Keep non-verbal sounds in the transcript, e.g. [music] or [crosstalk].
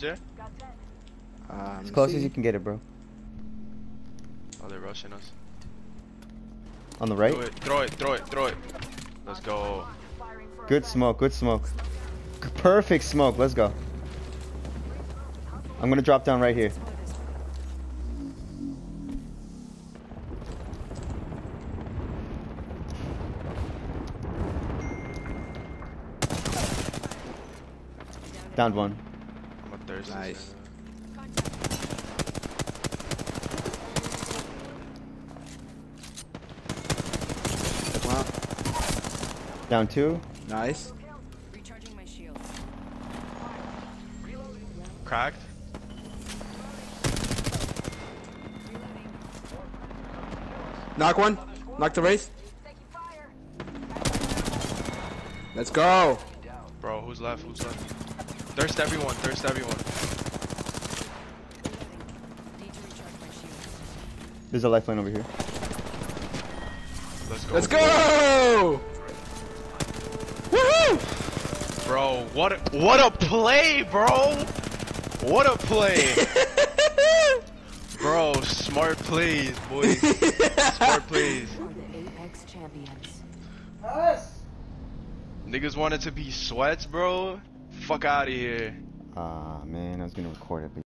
there? Um, As close as you can get it, bro. Oh, they're rushing us. On the right. Do it, throw it, throw it, throw it. Let's go. Good smoke. Good smoke. Perfect smoke. Let's go. I'm gonna drop down right here. Downed one. I'm a thirsty. Nice. Wow. Down two. Nice. Recharging my shields. Cracked. Knock one. Knock the Wraith. Let's go. Bro, who's left? Who's left? Thirst everyone, thirst everyone. Need to recharge my shields. There's a lifeline over here. Let's go. Let's go. Woohoo! Bro, what a, what a play, bro! What a play! [laughs] bro, smart plays, boys. Smart plays. Are the Apex champions. Niggas wanted to be sweats, bro. Fuck out of here. Ah man, I was gonna record it, but.